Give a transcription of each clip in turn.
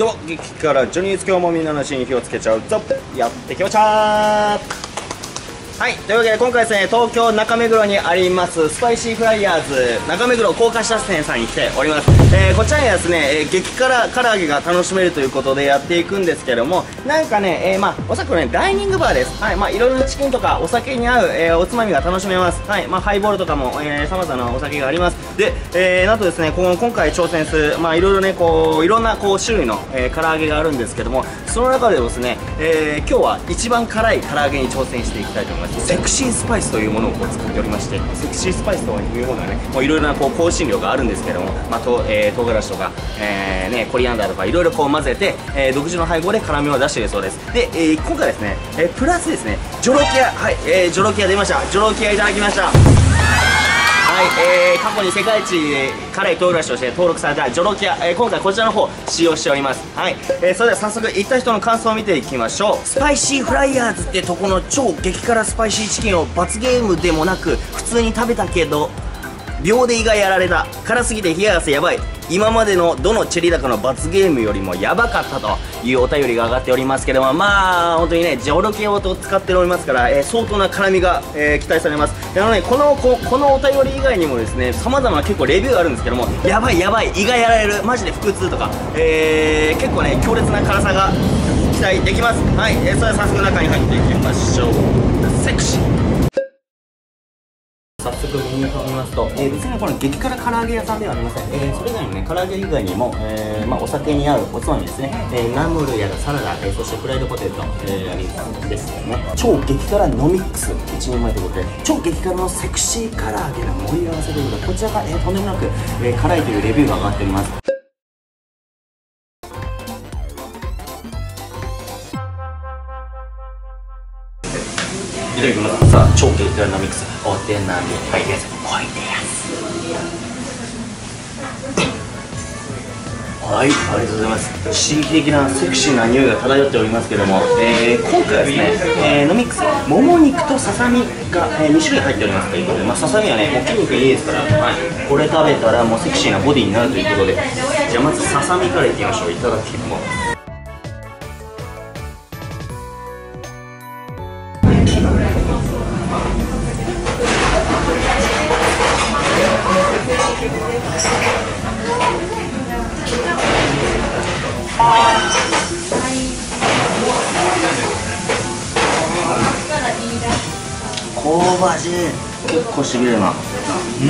どうも激辛ジョニーズ今日もみんなの心に火をつけちゃう。ぞやってきましたはいというわけで今回ですね東京中目黒にありますスパイシーフライヤーズ中目黒高架下店さんに来ております、えー、こちらにはですね、えー、激辛唐揚げが楽しめるということでやっていくんですけどもなんかね、えー、まあおそらくねダイニングバーです。はいまあいろいろなチキンとかお酒に合う、えー、おつまみが楽しめます。はいまあハイボールとかも、えー、様々なお酒があります。で、えー、なんとですねこの今回挑戦するまあいろいろねこういろんなこう種類の、えー、唐揚げがあるんですけどもその中でですね、えー、今日は一番辛い唐揚げに挑戦していきたいと思います。セクシースパイスというものをこう作っておりましてセクシースパイスというものはねもういろいろなこう香辛料があるんですけども、まあとえー、唐辛子とか、えーね、コリアンダーとかいろいろこう混ぜて、えー、独自の配合で辛みを出しているそうです。で、えー、今回ですね、えー、プラスですねジョロキアはい、えー、ジョロキア出ました。ジョロキアいただきました。はい、えー、過去に世界一辛い唐辛子として登録されたジョロキア、えー、今回こちらの方使用しております。はい、えー、それでは早速行った人の感想を見ていきましょう。スパイシーフライヤーズってとこの超激辛スパイシーチキンを罰ゲームでもなく普通に食べたけど秒で胃がやられた。辛すぎて冷や汗やばい。今までのどのチェリーダカの罰ゲームよりもやばかったというお便りが上がっておりますけどもまあ本当にねジョロキアを使っておりますから、えー、相当な辛みが、えー、期待されます。あのねこのここのお便り以外にもですね様々な結構レビューがあるんですけどもやばいやばい胃がやられるマジで腹痛とか、えー、結構ね強烈な辛さが期待できます。はい、えー、それでは早速中に入っていきましょう。セクシー。早速メニューを見ますと、えー、別にこの激辛唐揚げ屋さんではありません、えー、それ以外にね唐揚げ以外にも、えーまあ、お酒に合うおつまみですね、えー、ナムルやらサラダ、えー、そしてフライドポテト、えー、ありですよね。超激辛ノミックス1人前ということで超激辛のセクシー唐揚げの盛り合わせということでこちらが、えー、とんでもなく、えー、辛いというレビューが上がっております。いただきます。さあ超激辛のミックス。お手並みはいです。おいでやす。はい、ありがとうございます。刺激的なセクシーな匂いが漂っております。けども、えー、今回はです。ね、えー、ノミックス、もも肉とささみが、えー、2種類入っております。ということで、まあ、ささみはね、もう筋肉いいです。から、はい、これ食べたらもうセクシーなボディになるということで、じゃあまずささみからいきましょう。いただきます。香ばしい。結構しびれるな。うん。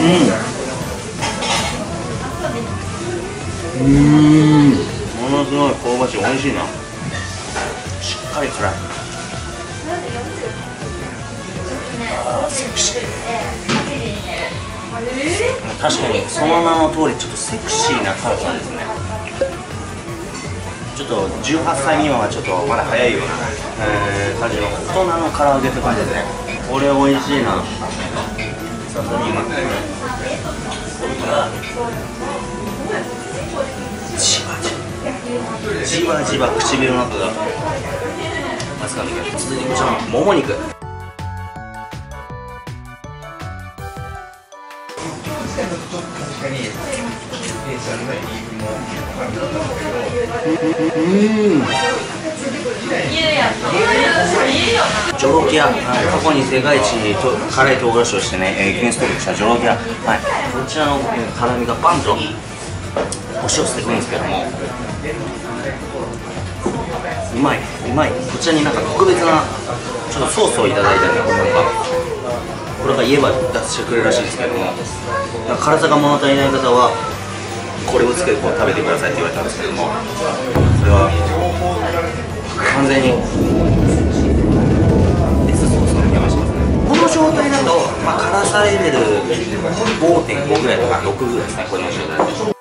うん。ものすごい香ばしい。美味しいな。しっかり辛い。あセクシー。確かにその名の通りちょっとセクシーな辛さですね。ちょっと18歳未満はちょっとまだ早いような、えー、感じの大人の唐揚げって感じですねこれ美味しいな。ささみがじわじわ。じわじわ唇の中が。ますか続いてこちらのもも肉。うんジョロキア、はい、過去に世界一と辛い唐辛子をしてね、えー、ギネス登録したジョロキア、はい、こちらの、辛みがバンと押し寄せてくるんですけども。うまい。うまい。こちらになんか特別なちょっとソースをいただいたりとかこれが言えば出してくれるらしいんですけども。辛さが物足りない方はこれをつけてこう食べてくださいって言われたんですけども。それは完全に。S ソースの邪魔しますねこの状態だと、まあ、辛さレベル5.5ぐらいとか6ぐらいですねこの状態だと。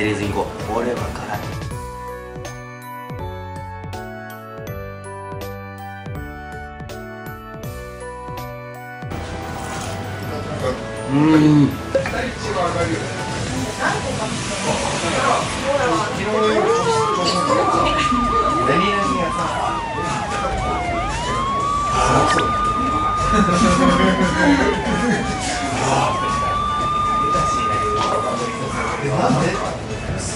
セーズに行こう。これは辛い。うん。ん。で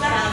たら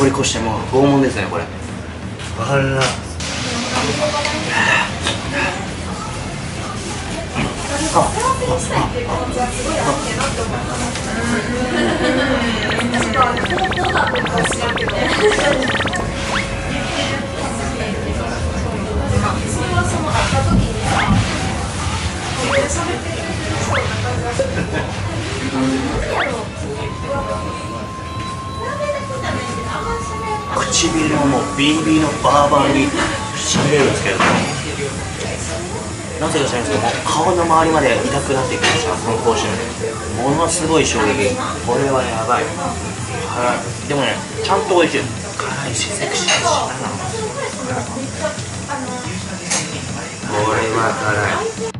通り越してもう拷問ですねこれ。あら唇バーバーに喋れるんです。けれどもなぜか知らないんですけども顔の周りまで痛くなってきましたこの講習ものすごい衝撃。これはやばい。はいでもねちゃんと美味しい辛い。しセクシー。だし何なのこれは辛い。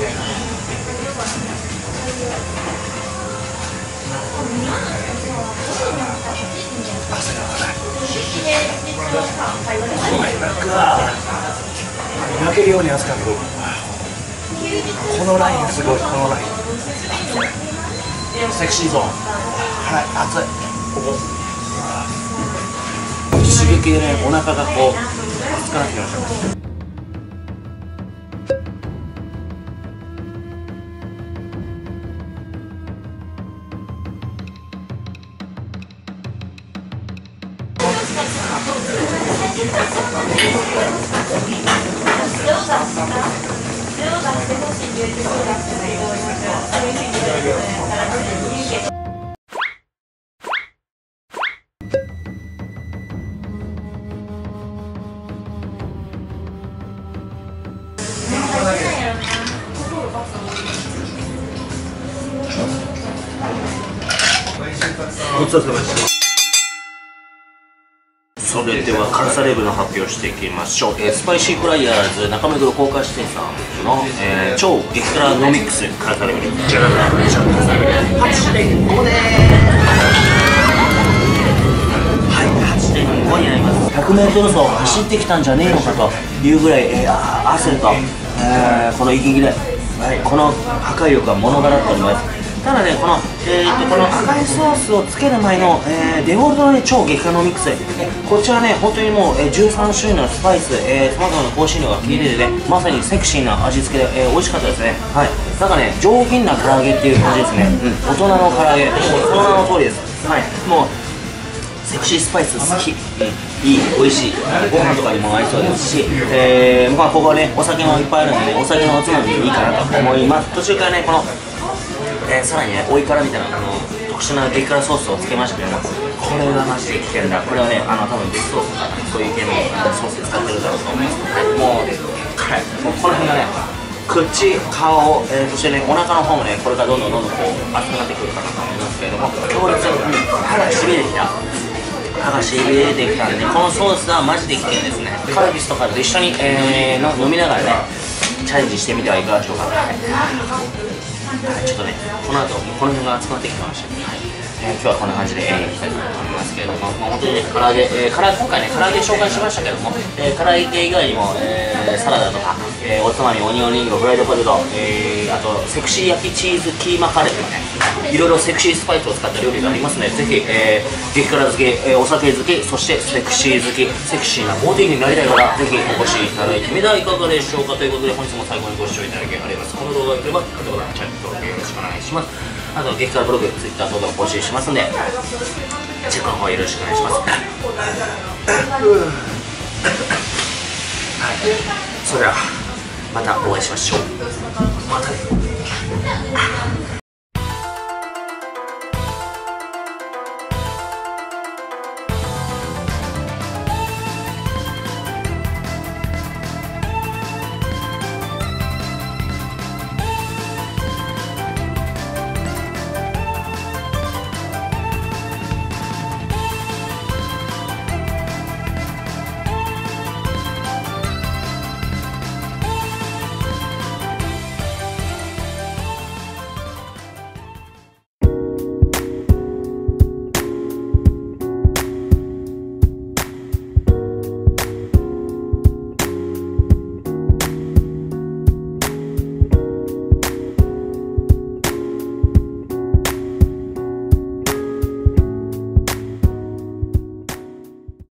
抜けるように熱かったこのラインすごいこのラインセクシーゾーンはい熱いここ刺激でねお腹がこう熱くなってきましたごちそうさまでした。それでは辛さレベルの発表していきましょう、えースパイシーフライヤーズ中目黒高架下店さんの、えー超激辛ノミックス辛さレベルじゃがじゃが8.5ではい8.5になります 100m 走走ってきたんじゃね。えのかというぐらい、えーあー汗と、えーこの息切れ、はい、この破壊力は物語っておりますただね、この,、えー、とこの赤いソースをつける前の、えーデフォルトの、ね、超激辛のミックス、こちらね、本当にもう、えー13種類のスパイス、えー、さまざまな香辛料が効いててね、まさにセクシーな味付けで、えー美味しかったですね。はい。なんかね、上品な唐揚げっていう感じですね。うん、大人の唐揚げ、もうその名の通りです。はい。もうセクシースパイス好き、うん、いい、美味しい、ご飯とかにも合いそうですし、えーまあ、ここはね、お酒もいっぱいあるんでね、お酒のおつまみにいいかなと思います。途中からね、この、えさらにね、追い辛みたいな、あの特殊な激辛ソースをつけましたけど、これがマジで危険だ。これはね、あの、多分デスソースとか、そういう系のソースで使ってるだろうと思います。はい、もう、辛い。もうこの辺がね、口、顔、えーそしてね、お腹の方もね、これからどんどんどんどんこう、熱くなってくるかなと思いますけれども、強烈に、歯がしびれてきた。歯がしびれてきたんでこのソースはマジで危険ですねカルピスとかと一緒に、えー飲みながらねチャレンジしてみてはいかがでしょうかはい、はい、ちょっとねこの後この辺が熱くなってきてましたはい。えー今日はこんな感じで、えー、い。きたい。と思い。ますけれども、まあ、本当にね、唐揚げ、えー、唐揚げ今回ね、唐揚げ紹介しましたけども、えー、唐揚げ以外にも、えーサラダとか、えーおつまみ、オニオンリング、フライドポテト、えーあと、セクシー焼きチーズキーマカレーとかね、いろいろセクシースパイスを使った料理がありますので、ぜひ、えー激辛好き、えーお酒好き、そしてセクシー好き、セクシーなボディになりたい方、ぜひお越しいただいてみてはいかがでしょうかということで、本日も最後にご視聴いただきありがとうございます。この動画が良ければ、グッドボタン、チャンネル登録よろしくお願いします。あと、激辛ブログ、ツイッター等々募集しますんで、チェックの方よろしくお願いします。はい、それではまたお会いしましょう。またね。